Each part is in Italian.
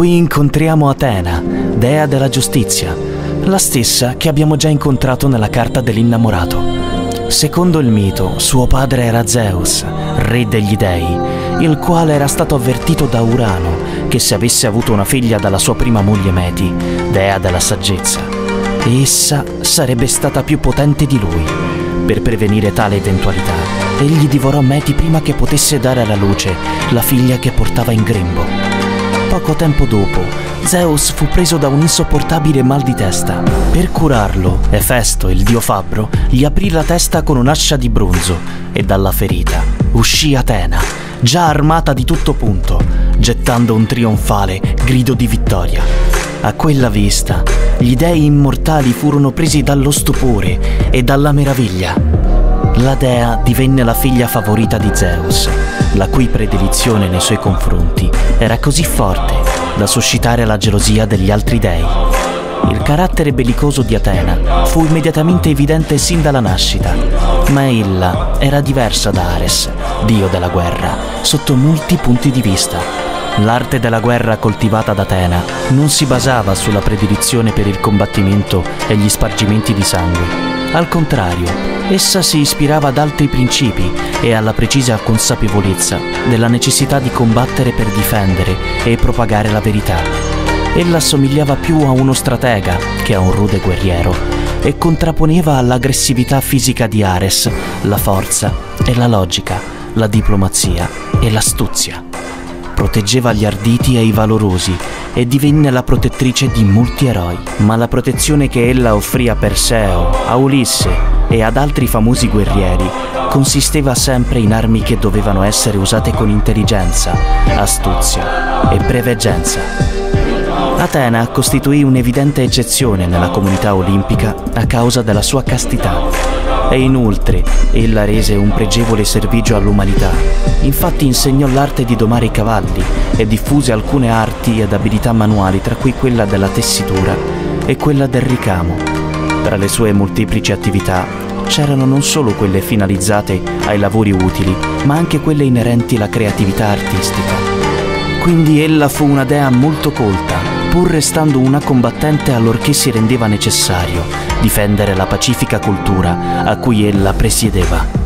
Qui incontriamo Atena, dea della giustizia, la stessa che abbiamo già incontrato nella carta dell'innamorato. Secondo il mito, suo padre era Zeus, re degli dei, il quale era stato avvertito da Urano che se avesse avuto una figlia dalla sua prima moglie Meti, dea della saggezza, essa sarebbe stata più potente di lui. Per prevenire tale eventualità, egli divorò Meti prima che potesse dare alla luce la figlia che portava in grembo. Poco tempo dopo, Zeus fu preso da un insopportabile mal di testa. Per curarlo, Efesto, il dio fabbro, gli aprì la testa con un'ascia di bronzo e dalla ferita uscì Atena, già armata di tutto punto, gettando un trionfale grido di vittoria. A quella vista, gli dei immortali furono presi dallo stupore e dalla meraviglia. La dea divenne la figlia favorita di Zeus, la cui predilizione nei suoi confronti era così forte da suscitare la gelosia degli altri dei. Il carattere bellicoso di Atena fu immediatamente evidente sin dalla nascita, ma ella era diversa da Ares, dio della guerra, sotto molti punti di vista. L'arte della guerra coltivata da Atena non si basava sulla predilizione per il combattimento e gli spargimenti di sangue. Al contrario, essa si ispirava ad altri principi e alla precisa consapevolezza della necessità di combattere per difendere e propagare la verità. Ella assomigliava più a uno stratega che a un rude guerriero e contrapponeva all'aggressività fisica di Ares la forza e la logica, la diplomazia e l'astuzia. Proteggeva gli arditi e i valorosi e divenne la protettrice di molti eroi, ma la protezione che ella offrì a Perseo, a Ulisse e ad altri famosi guerrieri consisteva sempre in armi che dovevano essere usate con intelligenza, astuzia e preveggenza. Atena costituì un'evidente eccezione nella comunità olimpica a causa della sua castità e inoltre ella rese un pregevole servigio all'umanità. Infatti insegnò l'arte di domare i cavalli e diffuse alcune arti ed abilità manuali, tra cui quella della tessitura e quella del ricamo. Tra le sue molteplici attività c'erano non solo quelle finalizzate ai lavori utili, ma anche quelle inerenti alla creatività artistica. Quindi ella fu una dea molto colta, pur restando una combattente allorché si rendeva necessario difendere la pacifica cultura a cui ella presiedeva.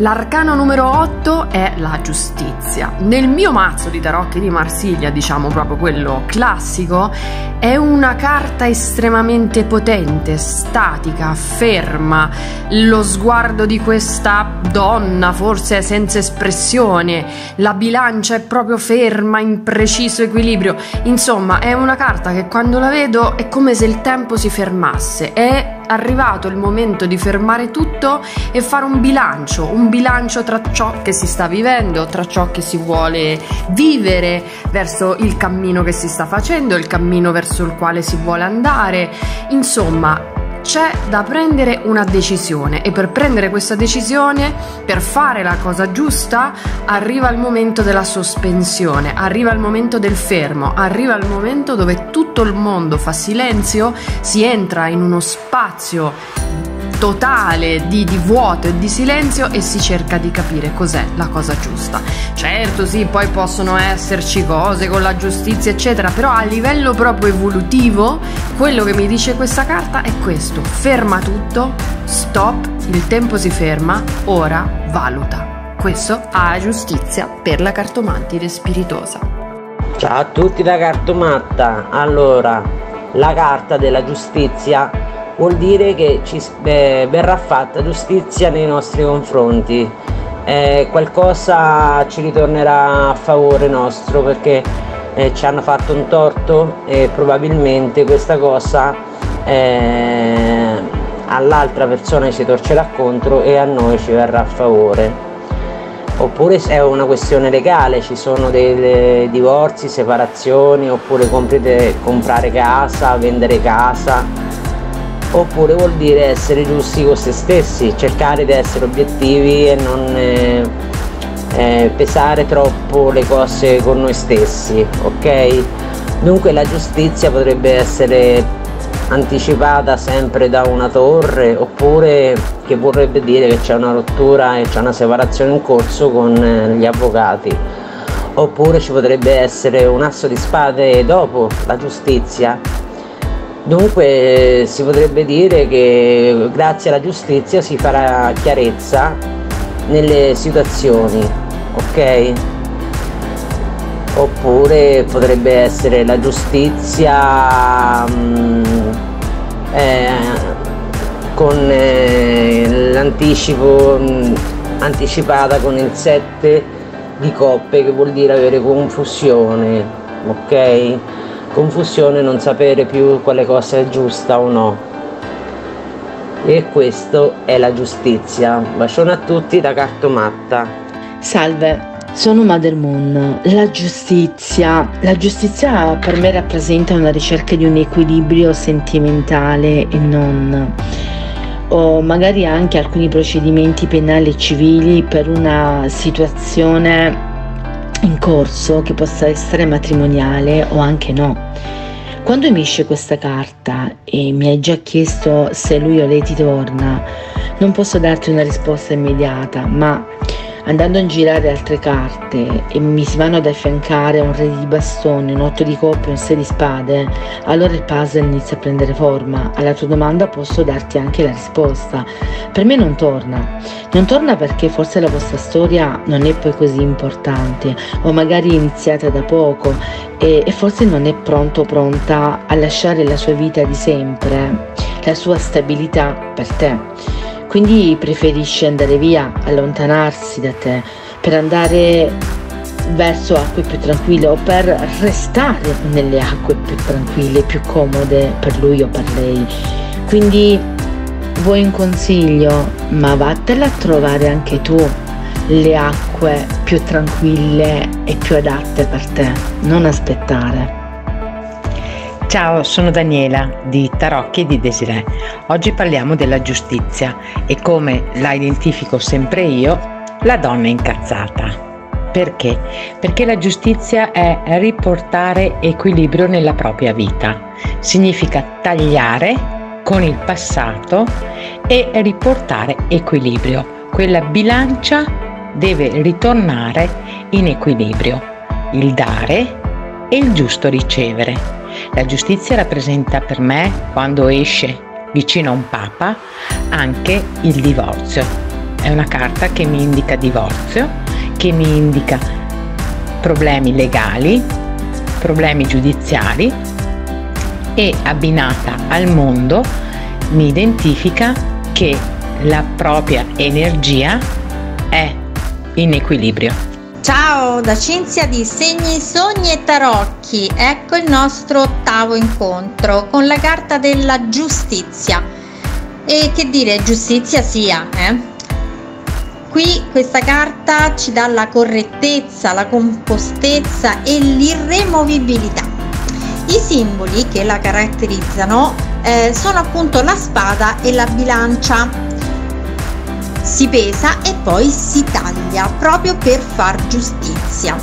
L'arcano numero 8 è la giustizia. Nel mio mazzo di tarocchi di Marsiglia, diciamo proprio quello classico, è una carta estremamente potente, statica, ferma. Lo sguardo di questa donna forse senza espressione, la bilancia è proprio ferma, in preciso equilibrio. Insomma, è una carta che quando la vedo è come se il tempo si fermasse. È arrivato il momento di fermare tutto e fare un bilancio, un bilancio tra ciò che si sta vivendo, tra ciò che si vuole vivere, verso il cammino che si sta facendo, il cammino verso il quale si vuole andare. Insomma, c'è da prendere una decisione e per prendere questa decisione, per fare la cosa giusta, arriva il momento della sospensione, arriva il momento del fermo, arriva il momento dove tutto il mondo fa silenzio, si entra in uno spazio totale di, di, vuoto e di silenzio e si cerca di capire cos'è la cosa giusta. Certo, sì, poi possono esserci cose con la giustizia, eccetera, però a livello proprio evolutivo, quello che mi dice questa carta è questo: ferma tutto, stop, il tempo si ferma, ora valuta. Questo ha giustizia per la cartomantide spiritosa. Ciao a tutti da Cartomatta. Allora, la carta della giustizia vuol dire che ci eh, verrà fatta giustizia nei nostri confronti. Eh, qualcosa ci ritornerà a favore nostro perché eh, ci hanno fatto un torto e probabilmente questa cosa eh, all'altra persona ci torcerà contro e a noi ci verrà a favore oppure è una questione legale, ci sono dei divorzi, separazioni, oppure comprite, comprare casa, vendere casa, oppure vuol dire essere giusti con se stessi, cercare di essere obiettivi e non eh, eh, pesare troppo le cose con noi stessi, ok? Dunque la giustizia potrebbe essere anticipata sempre da una torre oppure che vorrebbe dire che c'è una rottura e c'è una separazione in corso con eh, gli avvocati oppure ci potrebbe essere un asso di spade dopo la giustizia. Dunque si potrebbe dire che grazie alla giustizia si farà chiarezza nelle situazioni, ok? Oppure potrebbe essere la giustizia mh, mm, eh, con eh, l'anticipo mm, anticipata con il 7 di coppe che vuol dire avere confusione, ok? Confusione, non sapere più quale cosa è giusta o no. E questo è la giustizia. Bacione a tutti da Cartomatta. Salve, sono Mother Moon. La giustizia. La giustizia per me rappresenta una ricerca di un equilibrio sentimentale e non o magari anche alcuni procedimenti penali e civili per una situazione in corso che possa essere matrimoniale o anche no. Quando mi esce questa carta e mi hai già chiesto se lui o lei ti torna, non posso darti una risposta immediata, ma Andando a girare altre carte e mi si vanno ad affiancare un re di bastoni, un otto di coppe e un sei di spade, allora il puzzle inizia a prendere forma. Alla tua domanda posso darti anche la risposta. Per me non torna. Non torna perché forse la vostra storia non è poi così importante o magari iniziata da poco e, e forse non è pronto o pronta a lasciare la sua vita di sempre, la sua stabilità per te. Quindi preferisce andare via, allontanarsi da te, per andare verso acque più tranquille o per restare nelle acque più tranquille, più comode per lui o per lei. Quindi vuoi un consiglio, ma vattela a trovare anche tu le acque più tranquille e più adatte per te, non aspettare. Ciao, sono Daniela di Tarocchi di Desiree. Oggi parliamo della giustizia e come la identifico sempre io, la donna incazzata. Perché? Perché la giustizia è riportare equilibrio nella propria vita. Significa tagliare con il passato e riportare equilibrio. Quella bilancia deve ritornare in equilibrio. Il dare e il giusto ricevere. La giustizia rappresenta per me, quando esce vicino a un papa, anche il divorzio. È una carta che mi indica divorzio, che mi indica problemi legali, problemi giudiziari e abbinata al mondo mi identifica che la propria energia è in equilibrio. Ciao da Cinzia di Segni, Sogni e Tarocchi. Ecco il nostro ottavo incontro con la carta della giustizia. E che dire, giustizia sia, eh? Qui questa carta ci dà la correttezza, la compostezza e l'irremovibilità. I simboli che la caratterizzano eh, sono appunto la spada e la bilancia si pesa e poi si taglia proprio per far giustizia.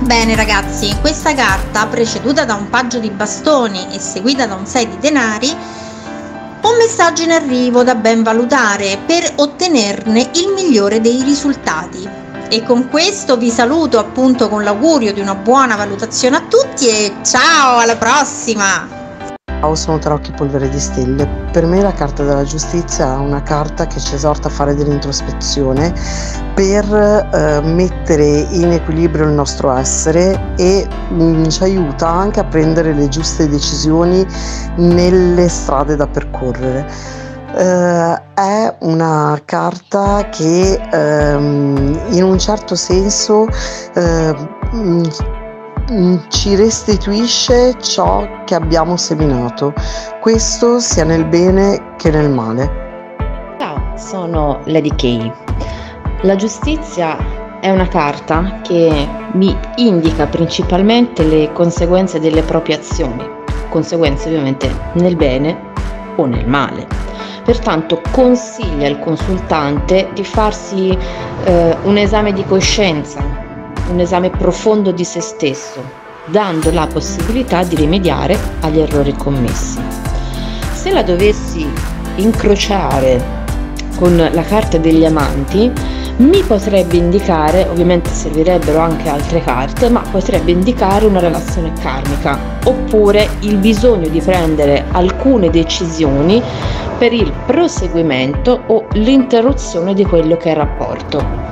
Bene ragazzi, questa carta preceduta da un paggio di bastoni e seguita da un 6 di denari un messaggio in arrivo da ben valutare per ottenerne il migliore dei risultati. E con questo vi saluto appunto con l'augurio di una buona valutazione a tutti e ciao alla prossima! Sono Tarocchi Polvere di Stelle. Per me la carta della giustizia è una carta che ci esorta a fare dell'introspezione per eh, mettere in equilibrio il nostro essere e mh, mm, ci aiuta anche a prendere le giuste decisioni nelle strade da percorrere. Uh, è una carta che um, in un certo senso uh, Mm, ci restituisce ciò che abbiamo seminato, questo sia nel bene che nel male. Ciao, sono Lady Kay. La giustizia è una carta che mi indica principalmente le conseguenze delle proprie azioni, conseguenze ovviamente nel bene o nel male. Pertanto consiglia al consultante di farsi eh, un esame di coscienza un esame profondo di se stesso, dando la possibilità di rimediare agli errori commessi. Se la dovessi incrociare con la carta degli amanti, mi potrebbe indicare, ovviamente servirebbero anche altre carte, ma potrebbe indicare una relazione karmica oppure il bisogno di prendere alcune decisioni per il proseguimento o l'interruzione di quello che è il rapporto.